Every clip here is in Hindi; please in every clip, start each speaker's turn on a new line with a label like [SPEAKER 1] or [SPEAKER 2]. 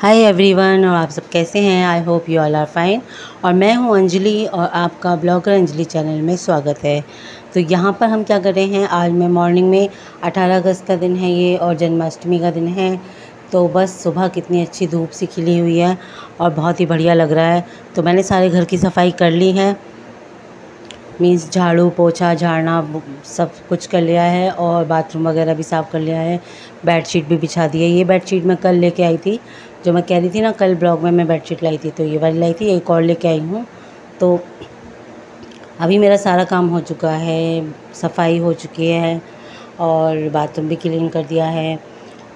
[SPEAKER 1] हाय एवरीवन और आप सब कैसे हैं? I hope you all are fine और मैं हूँ अंजलि और आपका ब्लॉगर अंजलि चैनल में स्वागत है। तो यहाँ पर हम क्या कर रहे हैं? आज मैं मॉर्निंग में 18 अगस्त का दिन है ये और जन्माष्टमी का दिन है। तो बस सुबह कितनी अच्छी धूप सी खिली हुई है और बहुत ही बढ़िया लग रहा है। तो मैंने सारे घर की सफ़ाई कर ली है। मीन्स झाड़ू, पोछा, झाड़ना सब कुछ कर लिया है और बाथरूम वगैरह भी साफ़ कर लिया है। बेडशीट भी बिछा दी है। ये बेडशीट मैं कल लेके आई थी। जो मैं कह रही थी ना, कल ब्लॉग में मैं बेडशीट लाई थी तो ये वाली लाई थी, एक और लेके आई हूँ। तो अभी मेरा सारा काम हो चुका है, सफ़ाई हो चुकी है, और बाथरूम भी क्लीन कर दिया है,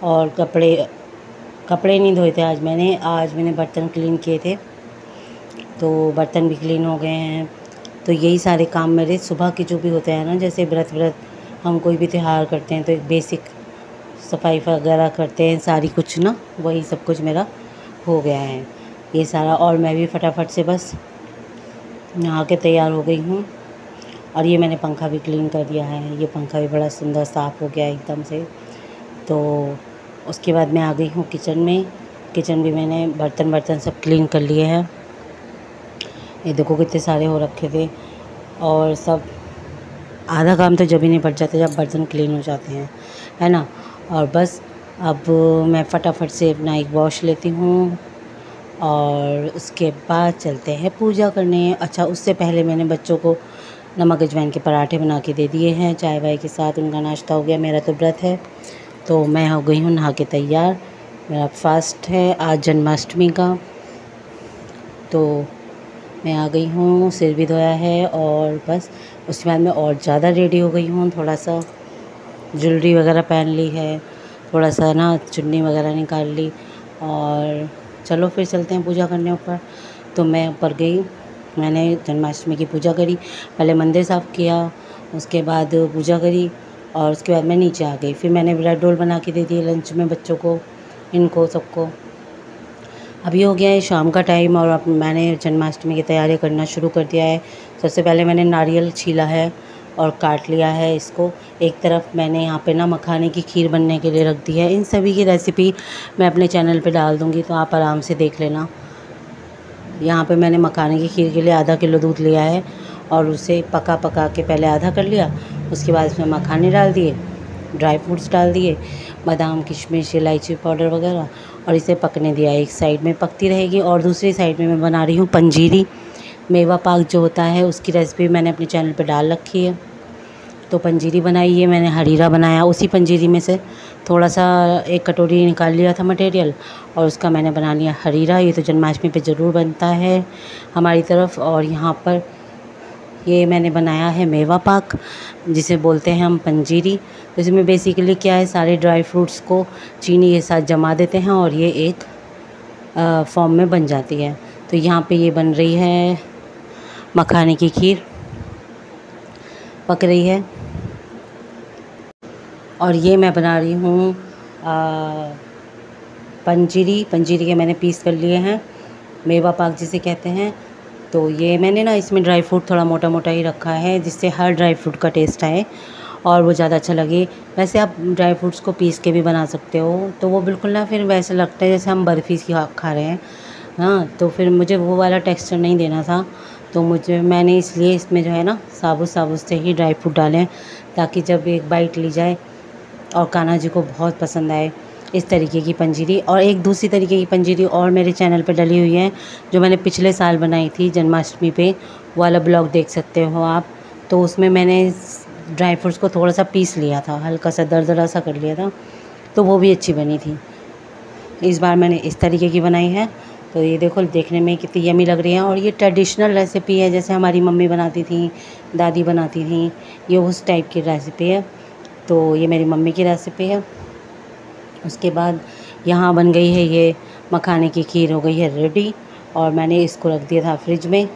[SPEAKER 1] और कपड़े कपड़े नहीं धोए थे आज मैंने आज मैंने बर्तन क्लीन किए थे तो बर्तन भी क्लीन हो गए हैं। तो यही सारे काम मेरे सुबह के जो भी होते हैं ना, जैसे व्रत व्रत, हम कोई भी त्यौहार करते हैं तो एक बेसिक सफ़ाई वगैरह करते हैं, सारी कुछ ना, वही सब कुछ मेरा हो गया है। ये सारा और मैं भी फटाफट से बस नहा के तैयार हो गई हूँ। और ये मैंने पंखा भी क्लीन कर दिया है। ये पंखा भी बड़ा सुंदर साफ़ हो गया एकदम से। तो उसके बाद मैं आ गई हूँ किचन में। किचन भी मैंने बर्तन बर्तन सब क्लीन कर लिए हैं। ये देखो कितने सारे हो रखे थे। और सब आधा काम तो जब ही नहीं पड़ जाता, जब बर्तन क्लीन हो जाते हैं। है ना? और बस अब मैं फटाफट से अपना एक वॉश लेती हूँ और उसके बाद चलते हैं पूजा करने। अच्छा उससे पहले मैंने बच्चों को नमक अजवाइन के पराठे बना के दे दिए हैं। चाय वाय के साथ उनका नाश्ता हो गया, मेरा तो व्रत है। तो मैं हो गई हूँ, नहा के तैयार। मेरा फास्ट है, आज जन्माष्टमी का। तो मैं आ गई हूँ, सिर भी धोया है और बस उसके बाद मैं और ज़्यादा रेडी हो गई हूँ थोड़ा सा। ज्वेलरी वगैरह पहन ली है, थोड़ा सा ना चुन्नी वगैरह निकाल ली और चलो फिर चलते हैं पूजा करने ऊपर। तो मैं ऊपर गई, मैंने जन्माष्टमी की पूजा करी, पहले मंदिर साफ़ किया, उसके बाद पूजा करी और उसके बाद मैं नीचे आ गई। फिर मैंने ब्रेड रोल बना के दे दिए लंच में बच्चों को, इनको सबको। अभी हो गया है शाम का टाइम और अब मैंने जन्माष्टमी की तैयारी करना शुरू कर दिया है। सबसे पहले मैंने नारियल छीला है और काट लिया है इसको। एक तरफ़ मैंने यहाँ पे ना मखाने की खीर बनने के लिए रख दी है। इन सभी की रेसिपी मैं अपने चैनल पे डाल दूँगी तो आप आराम से देख लेना। यहाँ पे मैंने मखाने की खीर के लिए आधा किलो दूध लिया है और उसे पका पका के पहले आधा कर लिया। उसके बाद इसमें मखाने डाल दिए ड्राई फ्रूट्स डाल दिए, बादाम, किशमिश, इलायची पाउडर वगैरह और इसे पकने दिया। एक साइड में पकती रहेगी और दूसरी साइड में मैं बना रही हूँ पंजीरी। मेवा पाक जो होता है उसकी रेसिपी मैंने अपने चैनल पर डाल रखी है। तो पंजीरी बनाई है, मैंने हरीरा बनाया, उसी पंजीरी में से थोड़ा सा एक कटोरी निकाल लिया था मटेरियल और उसका मैंने बना लिया हरीरा। ये तो जन्माष्टमी पे ज़रूर बनता है हमारी तरफ़ और यहाँ पर ये मैंने बनाया है मेवा पाक, जिसे बोलते हैं हम पंजीरी। तो इसमें बेसिकली क्या है, सारे ड्राई फ्रूट्स को चीनी के साथ जमा देते हैं और ये एक फॉर्म में बन जाती है। तो यहाँ पे ये बन रही है मखाने की खीर, पक रही है। और ये मैं बना रही हूँ पंजीरी। पंजीरी के मैंने पीस कर लिए हैं, मेवा पाक जिसे कहते हैं। तो ये मैंने ना इसमें ड्राई फ्रूट थोड़ा मोटा मोटा ही रखा है, जिससे हर ड्राई फ्रूट का टेस्ट आए और वो ज़्यादा अच्छा लगे। वैसे आप ड्राई फ्रूट्स को पीस के भी बना सकते हो तो वो बिल्कुल ना फिर वैसे लगता है जैसे हम बर्फ़ी खा खा रहे हैं। हाँ तो फिर मुझे वो वाला टेक्सचर नहीं देना था तो मुझे, मैंने इसलिए इसमें जो है ना साबुत साबुत से ही ड्राई फ्रूट डालें ताकि जब एक बाइट ली जाए और कान्हा जी को बहुत पसंद आए इस तरीके की पंजीरी। और एक दूसरी तरीके की पंजीरी और मेरे चैनल पर डली हुई है, जो मैंने पिछले साल बनाई थी जन्माष्टमी पे। वाला ब्लॉग देख सकते हो आप। तो उसमें मैंने ड्राई फ्रूट्स को थोड़ा सा पीस लिया था, हल्का सा, दरदरा सा कर लिया था। तो वो भी अच्छी बनी थी। इस बार मैंने इस तरीके की बनाई है। तो ये देखो, देखने में कितनी यमी लग रही है। और ये ट्रेडिशनल रेसिपी है, जैसे हमारी मम्मी बनाती थी, दादी बनाती थी, ये उस टाइप की रेसिपी है। तो ये मेरी मम्मी की रेसिपी है। उसके बाद यहाँ बन गई है ये मखाने की खीर हो गई है रेडी और मैंने इसको रख दिया था फ्रिज में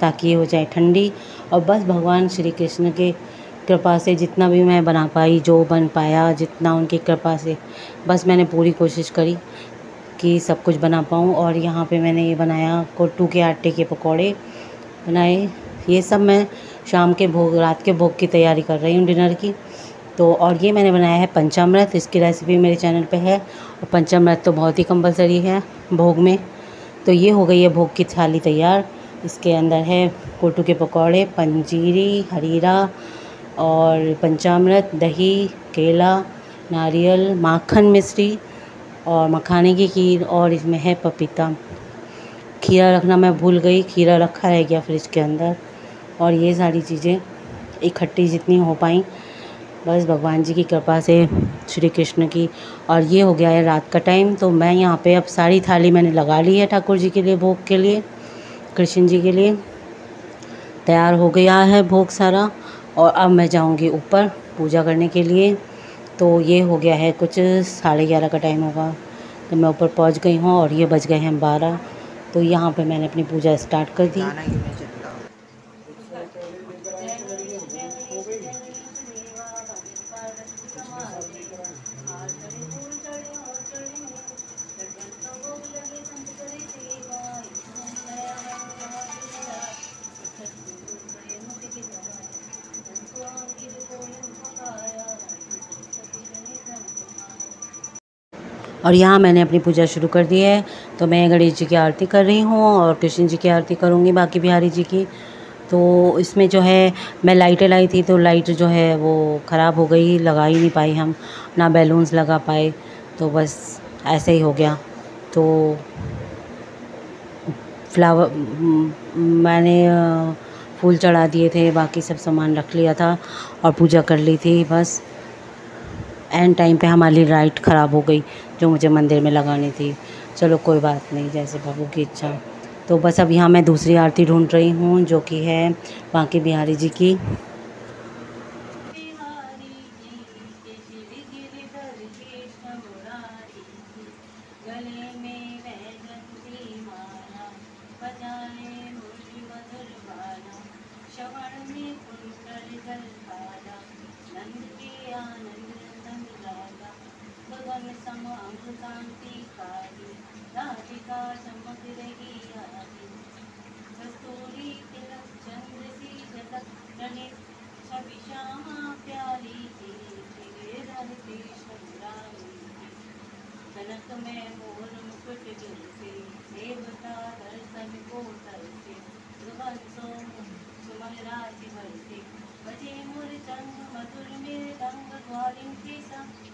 [SPEAKER 1] ताकि ये हो जाए ठंडी। और बस भगवान श्री कृष्ण के कृपा से जितना भी मैं बना पाई, जो बन पाया, जितना उनकी कृपा से, बस मैंने पूरी कोशिश करी कि सब कुछ बना पाऊँ। और यहाँ पे मैंने ये बनाया कोट्टू के आटे के पकौड़े बनाए। ये सब मैं शाम के भोग, रात के भोग की तैयारी कर रही हूँ डिनर की। तो और ये मैंने बनाया है पंचामृत, इसकी रेसिपी मेरे चैनल पे है और पंचामृत तो बहुत ही कंपलसरी है भोग में। तो ये हो गई है भोग की थाली तैयार। इसके अंदर है कोटू के पकौड़े, पंजीरी, हरीरा और पंचामृत, दही, केला, नारियल, माखन मिश्री और मखाने की खीर और इसमें है पपीता। खीरा रखना मैं भूल गई, खीरा रखा रह गया फ्रिज के अंदर और ये सारी चीज़ें इकट्ठी जितनी हो पाई बस भगवान जी की कृपा से श्री कृष्ण की। और ये हो गया है रात का टाइम तो मैं यहाँ पे अब सारी थाली मैंने लगा ली है ठाकुर जी के लिए भोग के लिए, कृष्ण जी के लिए। तैयार हो गया है भोग सारा, और अब मैं जाऊँगी ऊपर पूजा करने के लिए। तो ये हो गया है कुछ साढ़े ग्यारह का टाइम होगा तो मैं ऊपर पहुँच गई हूँ और ये बज गए हैं बारह। तो यहाँ पे मैंने अपनी पूजा स्टार्ट कर दी। और यहाँ मैंने अपनी पूजा शुरू कर दी है। तो मैं गणेश जी की आरती कर रही हूँ और कृष्ण जी की आरती करूँगी, बाकी बिहारी जी की। तो इसमें जो है, मैं लाइटें लाई थी तो लाइट जो है वो ख़राब हो गई, लगा ही नहीं पाई हम, ना बैलून्स लगा पाए तो बस ऐसे ही हो गया। तो फ्लावर, मैंने फूल चढ़ा दिए थे, बाकी सब सामान रख लिया था और पूजा कर ली थी, बस। एंड टाइम पे हमारी लाइट ख़राब हो गई, जो मुझे मंदिर में लगानी थी। चलो कोई बात नहीं, जैसे बाबू की इच्छा। तो बस अब यहाँ मैं दूसरी आरती ढूंढ रही हूँ, जो कि है बांके बिहारी जी की। अब कांति कारी राधिका चमक रही आदि कस्तूरी तिलक चंद्र सी जटक प्रणित छवि श्यामा प्यारी की रहते शबरानी कनक में मोर मुकुट जैसे देवता दर सबको तरसे सुबह सो सुमहरा चिवर से बजे मोर चंग मधुर में रंग ग्वालिन के संग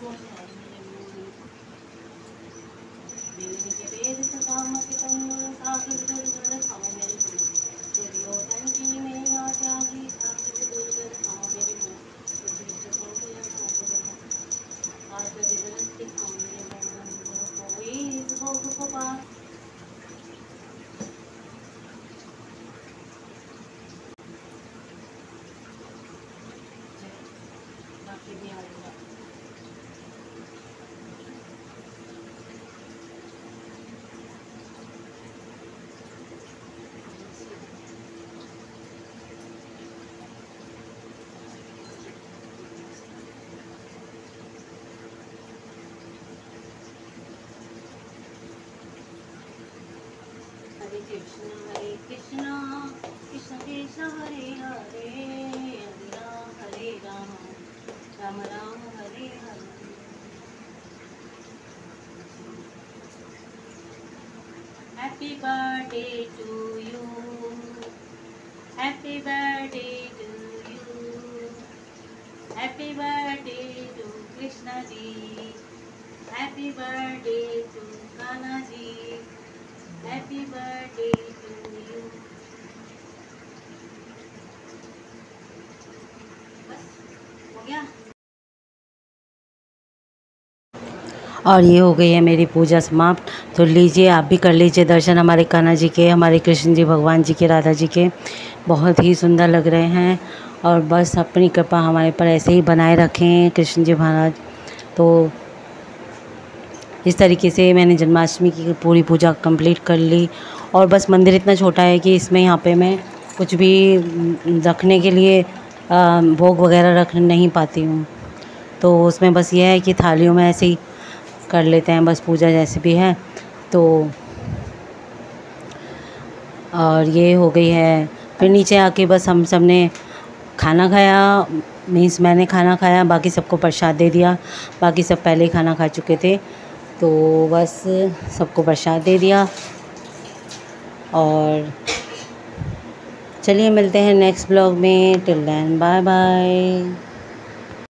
[SPEAKER 1] बड़े तो हो जाए मेरे मोहन फ़िल्म के बेर सुदाम के संगल साग बिगुल कर खाओ मेरे मोह दुर्योधन की मैया त्यागी साग बिगुल कर खाओ मेरे मोह छोटे छोटे भोग लगाओ मेरे मोह आज जगत सामने भगवान कोई इस भोग को पा बाकी भी आएगा Hare Krishna Hare Krishna Krishna Krishna Hare Hare Hare Ram Hare Ram Ram Ram Hare Hare. Happy birthday to you happy birthday to you happy birthday to Krishna ji happy birthday to Kanha ji बस, हो गया। और ये हो गई है मेरी पूजा समाप्त। तो लीजिए, आप भी कर लीजिए दर्शन हमारे कान्हा जी के, हमारे कृष्ण जी, भगवान जी के, राधा जी के। बहुत ही सुंदर लग रहे हैं। और बस अपनी कृपा हमारे पर ऐसे ही बनाए रखें, कृष्ण जी महाराज। तो इस तरीके से मैंने जन्माष्टमी की पूरी पूजा कंप्लीट कर ली और बस मंदिर इतना छोटा है कि इसमें यहाँ पे मैं कुछ भी रखने के लिए भोग वगैरह रख नहीं पाती हूँ। तो उसमें बस ये है कि थालियों में ऐसे ही कर लेते हैं, बस पूजा जैसे भी है। तो और ये हो गई है। फिर नीचे आके बस हम सबने खाना खाया, मीन्स मैंने खाना खाया, बाकी सबको प्रसाद दे दिया। बाकी सब पहले ही खाना खा चुके थे। तो बस सबको प्रसाद दे दिया। और चलिए मिलते हैं नेक्स्ट ब्लॉग में। Till then bye bye